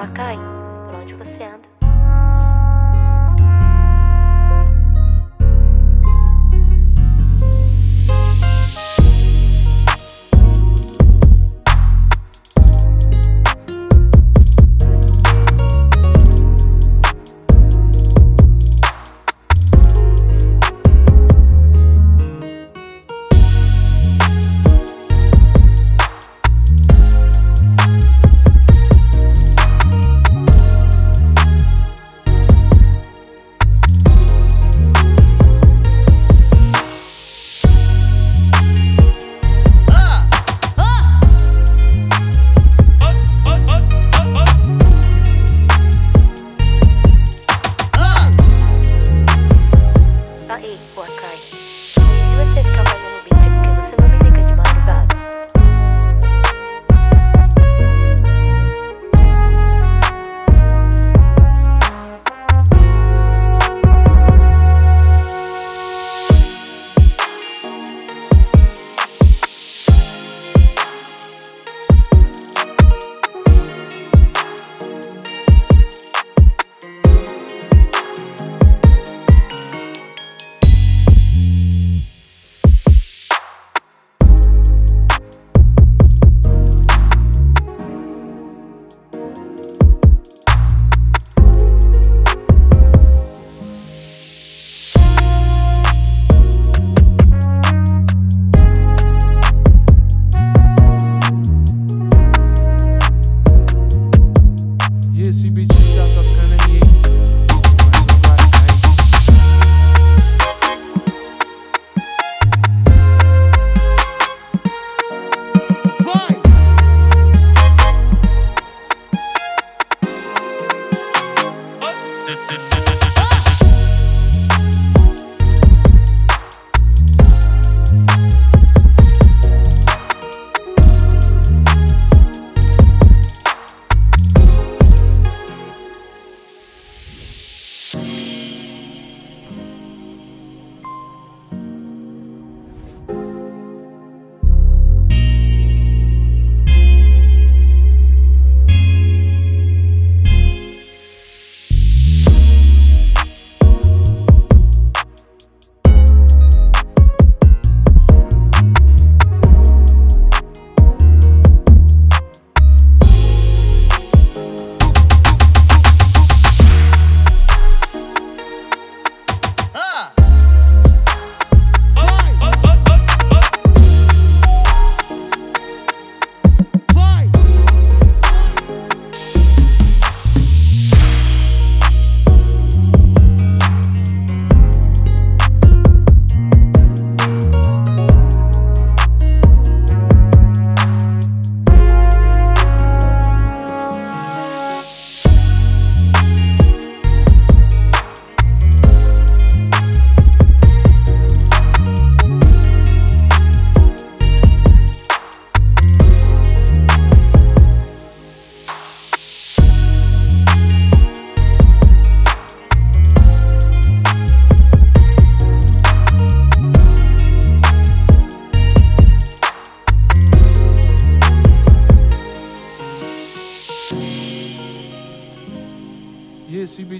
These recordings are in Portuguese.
若い。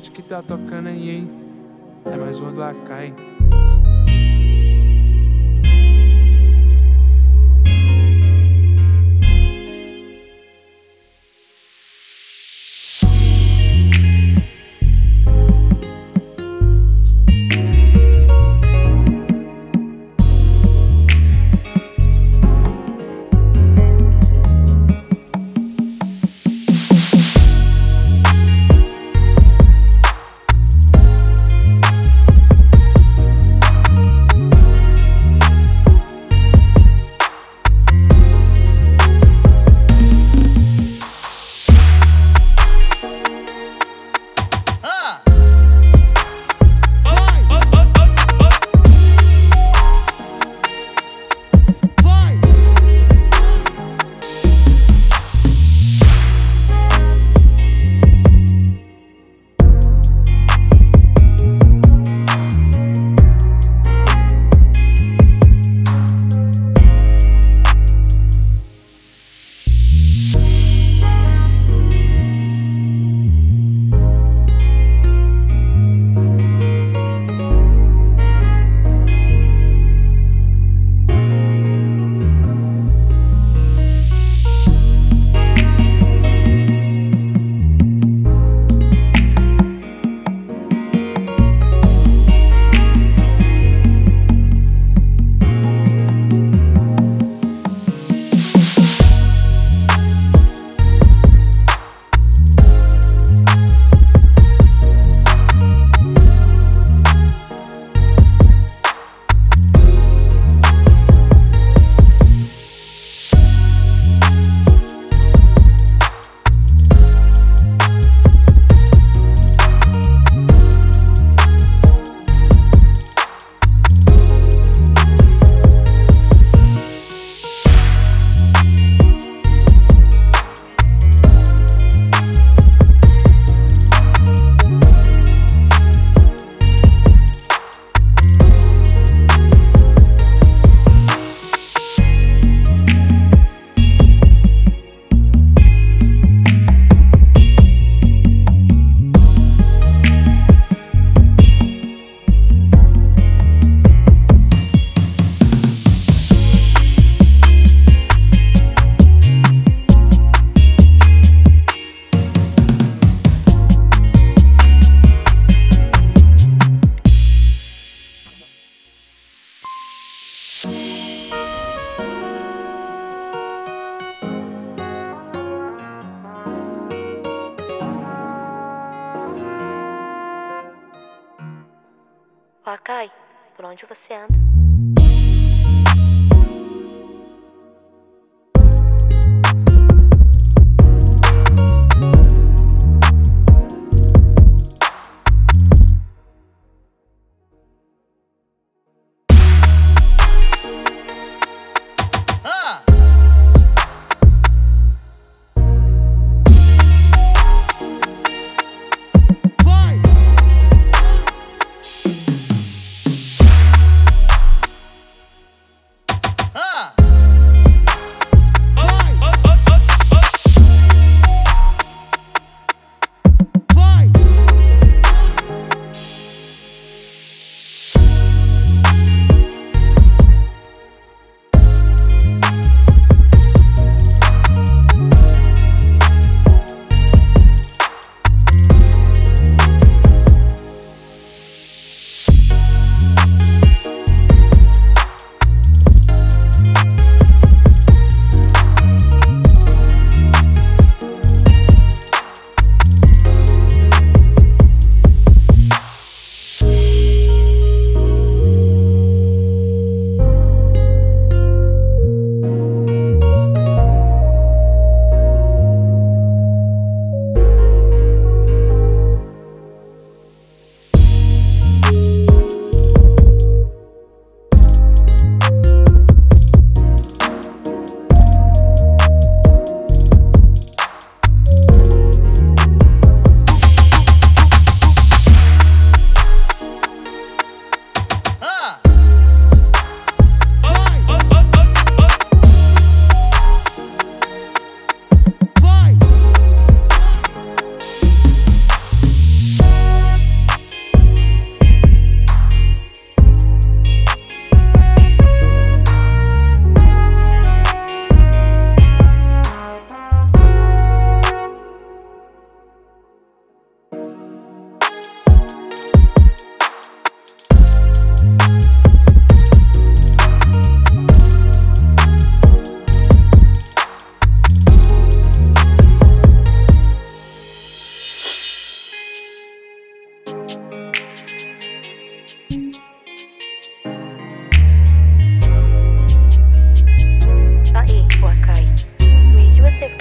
vídeo que tá tocando aí, hein? É mais uma do Akai. Por onde você anda.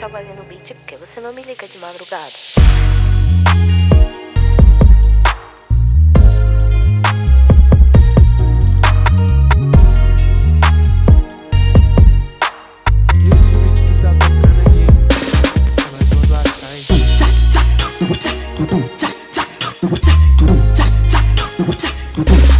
Fazendo beat, por que você não me liga de madrugada? E esse beat que tá tocando aí, hein? É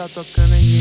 I'm talking to you.